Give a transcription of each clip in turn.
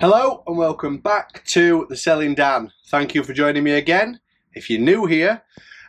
Hello and welcome back to the Selling Dan. Thank you for joining me again. If you're new here,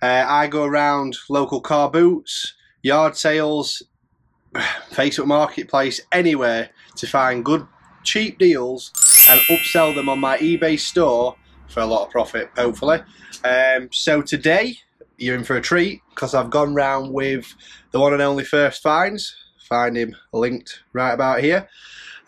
uh, I go around local car boots, yard sales, Facebook Marketplace, anywhere to find good cheap deals and upsell them on my eBay store for a lot of profit, hopefully. Um, so today you're in for a treat because I've gone round with the one and only First Finds. Find him linked right about here.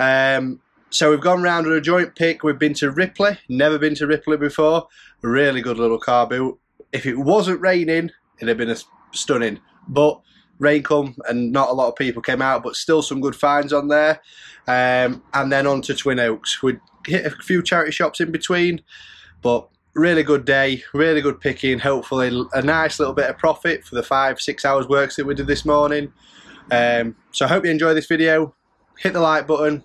Um, so we've gone round on a joint pick. We've been to Ripley. Never been to Ripley before. Really good little car boot. If it wasn't raining, it'd have been a stunning. But rain come and not a lot of people came out, but still some good finds on there. Um, and then on to Twin Oaks. We hit a few charity shops in between, but really good day, really good picking. Hopefully a nice little bit of profit for the five, six hours works that we did this morning. Um, so I hope you enjoy this video. Hit the like button,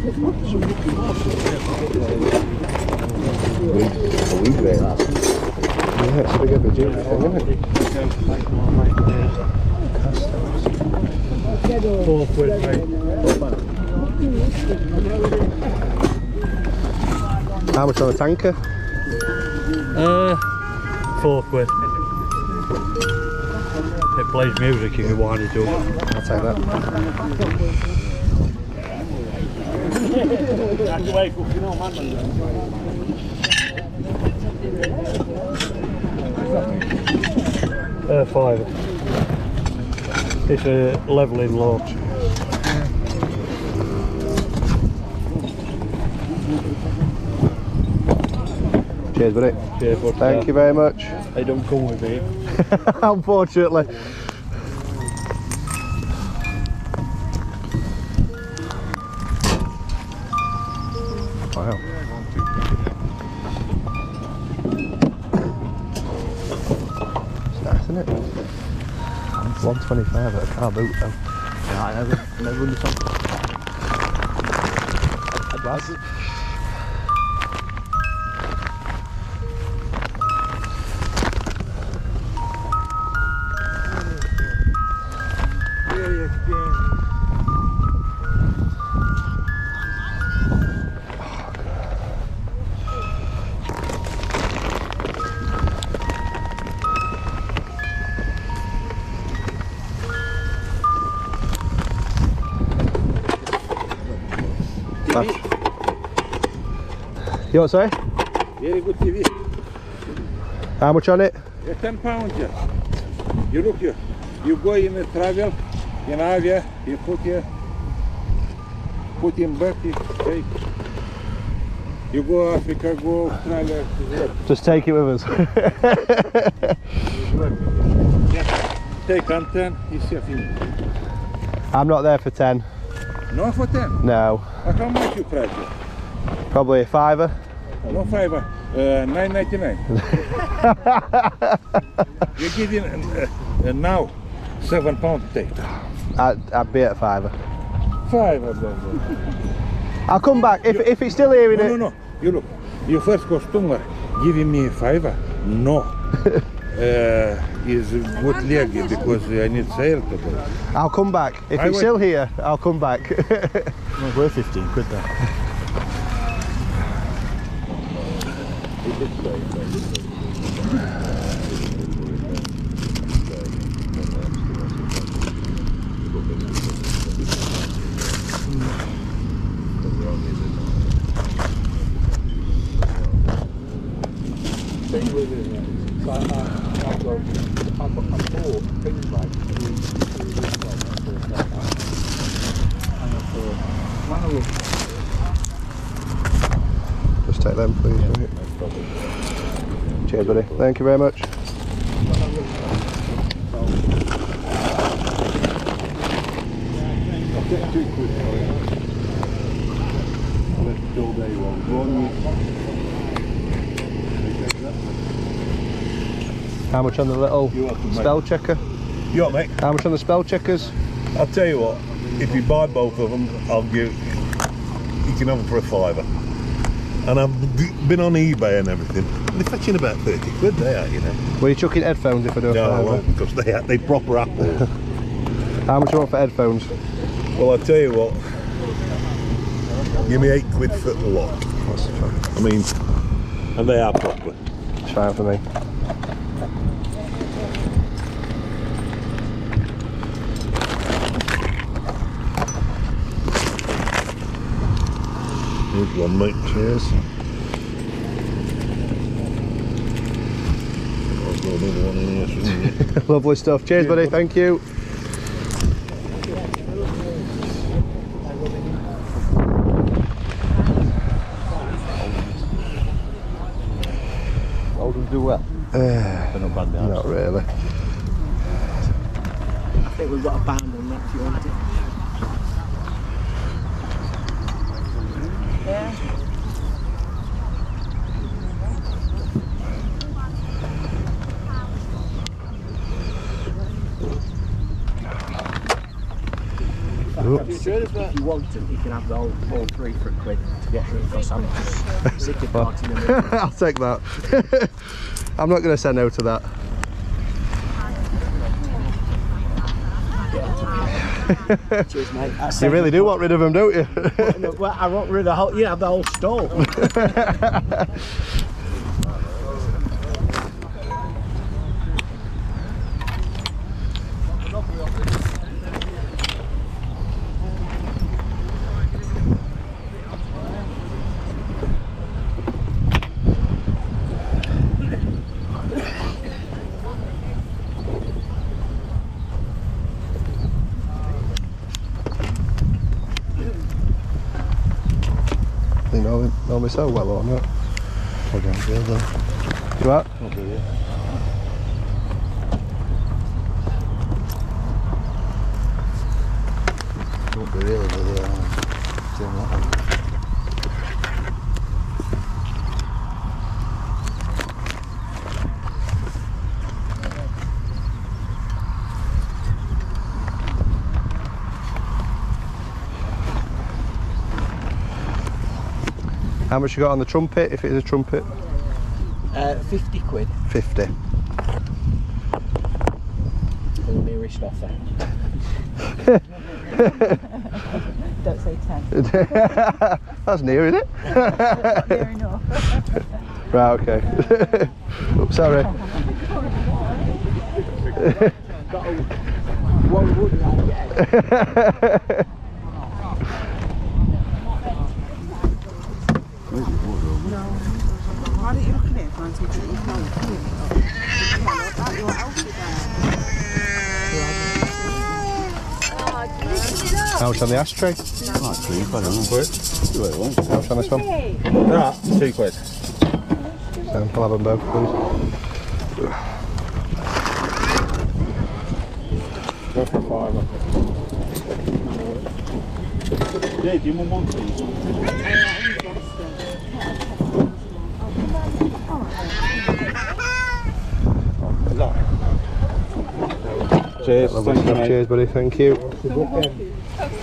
Four quid, mate. How much on a tanker? Uh, four quid. It plays music if you wind it up. I'll take that. Uh, five. It's a leveling launch. Cheers, buddy. Cheers, but, Thank you very much. They don't come with me. Unfortunately. 125 at a car boot though. Yeah, I never, never understand. Advance. You what, sorry? Very good TV. How much on it? Yeah, 10 pounds. Yeah. You look here. You go in the travel, in Avia, you put here, put in back, you take. You go Africa, go Australia. Just take it with us. Yeah. Take on 10, you see. I'm not there for 10. No for 10. No. How much you price it? Probably a fiver. No five, uh, 9.99. you give in uh, uh, now 7 pound take. I'd, I'd be at a fiver. Five of. I'll come back. If, if it's still here in No, it. no, no. You look. Your first customer giving me a fiver. No. uh, is good leg because I need sale today. I'll come back. If I it's will. still here, I'll come back. Well, we're 15 quid Just take them, please. mate. Cheers, buddy. Thank you very much. How much on the little You're welcome, mate. spell checker? You what, mate? How much on the spell checkers? I'll tell you what, if you buy both of them, I'll give, you can have them for a fiver. And I've been on eBay and everything. They're fetching about 30 quid, they are, you know. Were you chucking headphones if I do a No, I won't, because they, are- they proper Apple. How much you want for headphones? well, I'll tell you what, give me eight quid for the lot. That's fine. I mean, and they are proper. It's fine for me. Here's one, mate. Cheers. I've got another one in here, shouldn't you? Lovely stuff. Cheers, buddy. Thank you. Oldham do well. Uh, They're not bad. Not really. I think we've got a band on that if you want it. If you want them, you can have the whole all three for a quid to get I'm of parting. I'll take that. I'm not going to say no to that. Cheers, mate. You really do want rid of them, don't you? Well, I want rid of the whole. You have the whole stall. you so well or not. I don't feel though. You what? Not do you? Don't be do they? Uh, doing that one. How much you got on the trumpet, if it is a trumpet? Uh, 50 quid 50. the nearest offer. Don't say 10. That's near, isn't it? Fair enough. Right, okay. Oops, sorry. One would I get? Why don't you look at it and see what you can? You cannot. Out your outfit there. How much on the ashtray? Not cheap, I don't know. Do what it wants. How much on this one? Ah, two quid. So I'll have them both, please. Go for fiver. Yeah, do you want one, please? Cheers. Lovely stuff. Cheers, buddy. Thank you.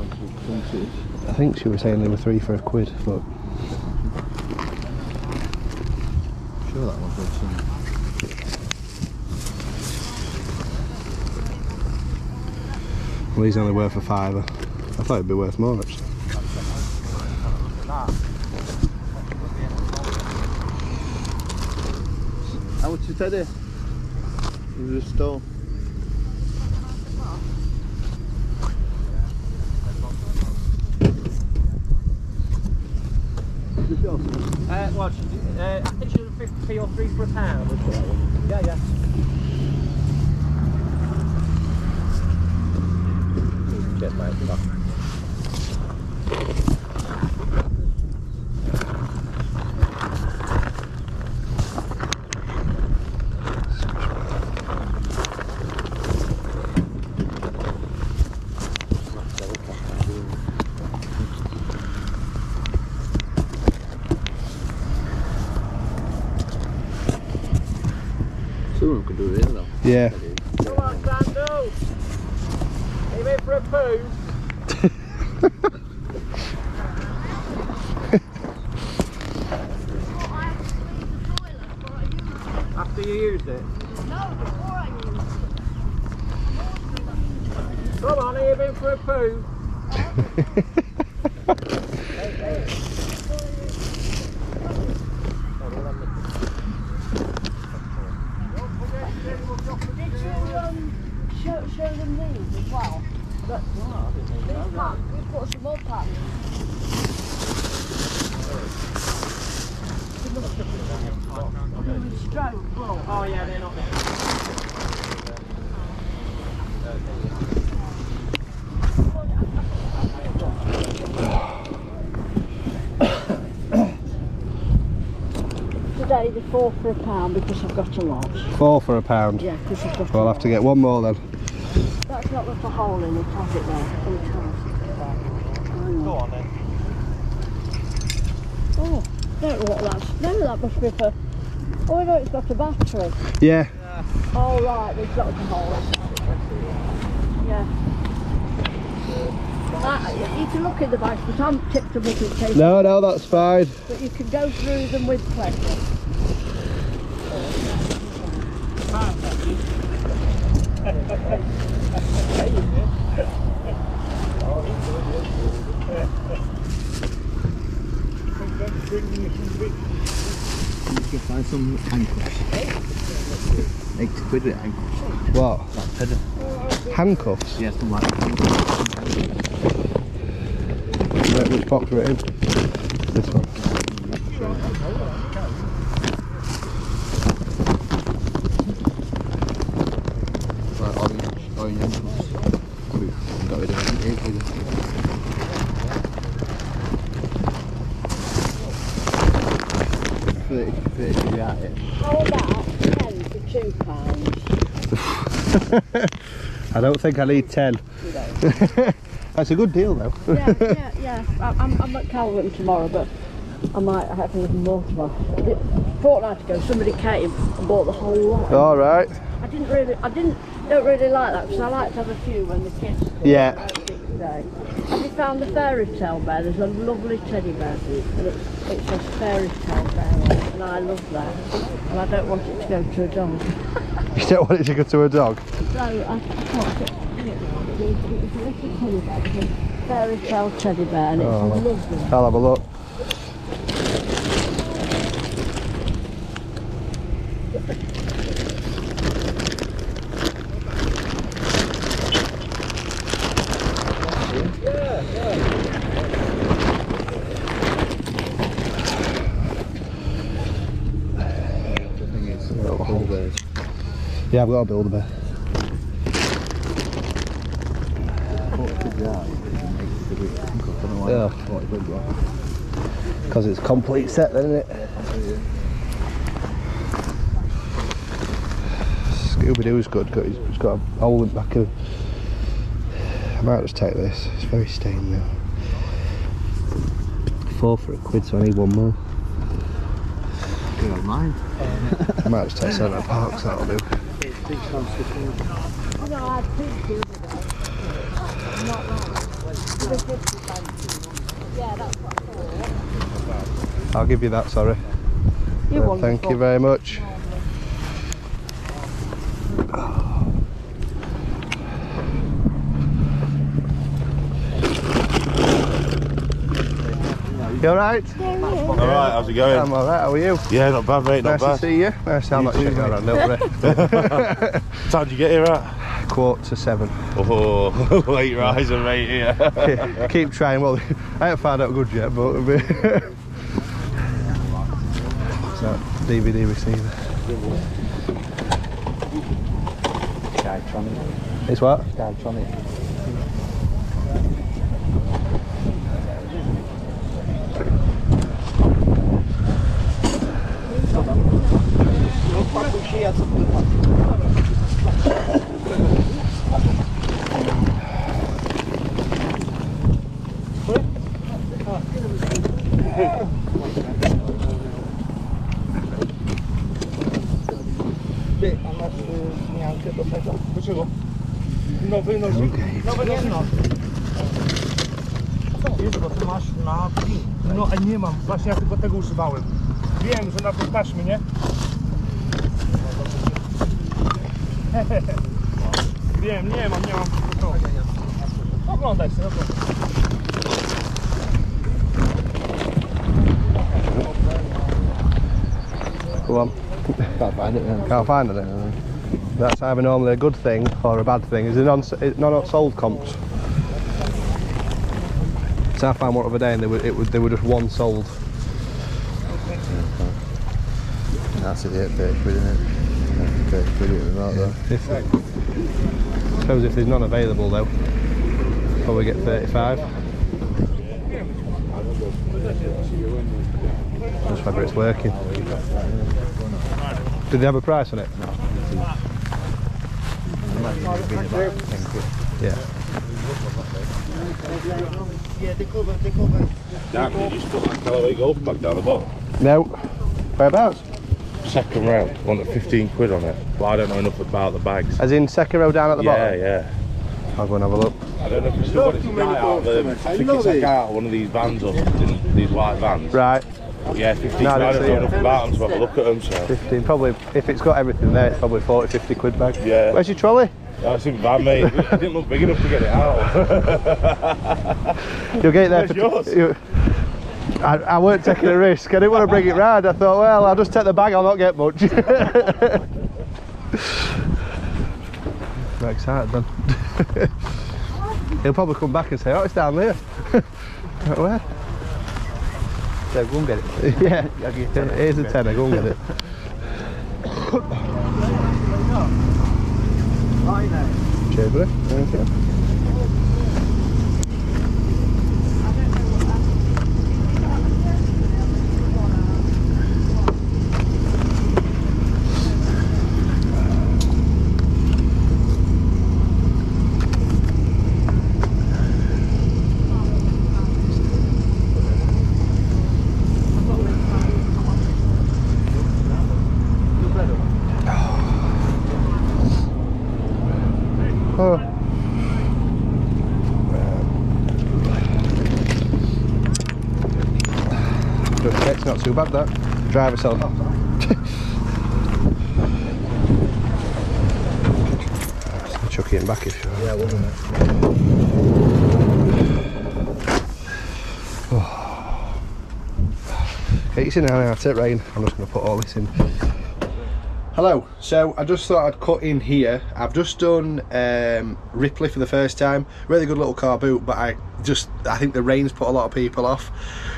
I think she was saying they were three for a quid, but Sure that one's worth some. well, he's only worth a fiver. I thought it'd be worth more actually. How much is Teddy? Is it stone? uh, what? Uh, I think she was 50p or 3 for a pound. Yeah, yeah. Get my stuff. Someone could do it though. Yeah. Come on, Sando! Are you in for a poo? After you used it? No, before I use it. Come on, are you in for a poo? Did you um, show, show them these as well? But, these packs, we've got some more packs. Stroke, well, Oh yeah, they're not there. Today the four for a pound because I've got a lot. Four for a pound. Yeah, because I've got a We'll have to get one more then. That's not got a hole in it, has it there? Oh, it has. Go on then. Oh, don't know what that's. No, that must be for. Oh, no, it's got a battery. Yeah. Oh, right, it's got a hole. Yeah. Uh, you can look in the bags, but I'm tipped them up in case. No, no, that's fine. But you can go through them with pleasure. You can find some handcuffs. Eight quid with handcuffs. What? Like. Handcuffs? Yeah, something like that. Right, which box are it in? This one. Like orange, orange handcuffs. We've got rid of them. Eight quid. Thirty, thirty quid out here. How about ten for two pounds? I don't think I need ten. That's a good deal though. yeah, yeah, yeah. I- I'm, I'm at Calvin tomorrow, but I might have even more tomorrow. A fortnight ago, somebody came and bought the whole lot. All right. I didn't really, I didn't, don't really like that because I like to have a few when the kids. come. Yeah. Have you found the fairy tale bear? There's a lovely teddy bear, and it, it says fairy tale bear and I love that. And I don't want it to go to a dog. You don't want it to go to a dog? No, I, I thought it, it's a little teddy bear, it's a fairy tale teddy bear, and it's Oh, lovely. I'll have a look. The thing is, all those. Yeah, I've got a builder bear. Forty quid out. Eight quid with handcuffs. I don't know why. Yeah. Because it's complete set then, isn't it? Scooby Doo's good, it's it's got a hole in the back of. I might just take this. It's very stained now. Four for a quid, so I need one more. Good on mine. I might just take Center Parcs, that'll do. No, I think other day. Not that. The 50 pence. Yeah, that's what I thought. I'll give you that, sorry. You're Uh, Thank you very much. You alright? Alright, how's it going? I'm alright, how are you? yeah, not bad, mate, not nice to see you. Nice, I'm not too, shaking mate. around, don't worry. What time did you get here at? Quarter to seven. Oh, late riser, mate, here. Keep trying. Well, I haven't found out good yet, but it'll be. so, DVD receiver. Skytronic. It's what? Skytronic. Nowy nożyk. Nowy nożyk. Wiesz, bo ty masz na. No, a nie mam. Właśnie ja tylko tego używałem. Wiem, że na tej taśmy, nie? Wiem, nie mam, nie mam. No. Oglądaj sobie, no to. Can't find it then. Can't find it. That's either normally a good thing or a bad thing. Is it non it not sold comps? So I found one other day and they were it was they were just one sold. That's it, yeah, 30 quid, isn't it? Yeah, 30 quid it was out there. If, I suppose if there's none available though, probably get 35. Just whether it's working. Did they have a price on it? No. Yeah. Damn, you just put that Callaway golf bag down the bottom. No. Whereabouts? Second round, wanted 15 quid on it. But I don't know enough about the bags. As in second row down at the yeah, bottom? yeah. Yeah. I'll go and have a look. I don't know if it's still got it's a guy out there. I think it's a guy out of one of these vans or something, these white vans. Right, But yeah, 15 No, I quid. I don't know enough about them to have a look at them, so. 15. Probably, if it's got everything there, it's probably 40, 50 quid bag. Yeah. Where's your trolley? That's in van, mate. It didn't look big enough to get it out. You'll get it there Where's for... yours? You, I, I weren't taking a risk. I didn't want to bring it round. I thought, well, I'll just take the bag, I'll not get much. I'm excited then. He'll probably come back and say, oh, it's down there. Where? So go and get it. yeah, here's a tenner, go and get it. Cheers, buddy. Thank you. Oh. Just check, it's not too bad that. Drive itself. Chuck it in back if you Yeah, wasn't it? It's in and out of rain. I'm just going to put all this in. Hello. So I just thought I'd cut in here. I've just done um, Ripley for the first time. Really good little car boot, but I just I think the rain's put a lot of people off.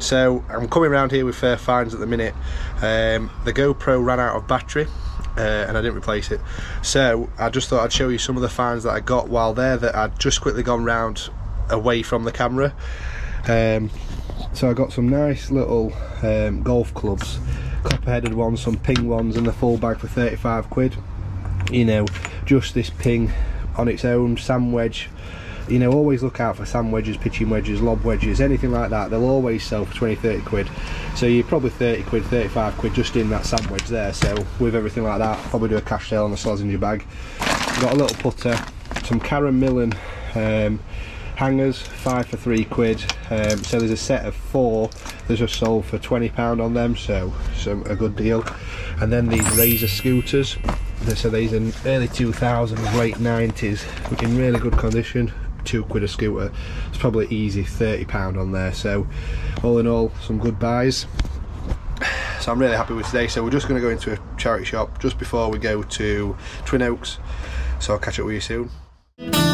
So I'm coming around here with First Finds at the minute. Um, the GoPro ran out of battery. Uh, and I didn't replace it so I just thought I'd show you some of the finds that I got while there that I'd just quickly gone round away from the camera um, so I got some nice little um, golf clubs, copper-headed ones, some ping ones, and the full bag for 35 quid. You know, just this ping on its own, sand wedge, you know always look out for sand wedges pitching wedges lob wedges anything like that. They'll always sell for 20 30 quid. So you're probably 30 quid 35 quid just in that sand wedge there. So with everything like that probably do a cash sale on a your bag. Got a little putter some Karen Millen um, hangers five for three quid. Um, so there's a set of four that just sold for 20 pound on them so some a good deal. And then these razor scooters. So these are early 2000s late 90s in really good condition two quid a scooter. It's probably easy 30 pound on there. So all in all some good buys. So I'm really happy with today. So we're just going to go into a charity shop just before we go to Twin Oaks. So I'll catch up with you soon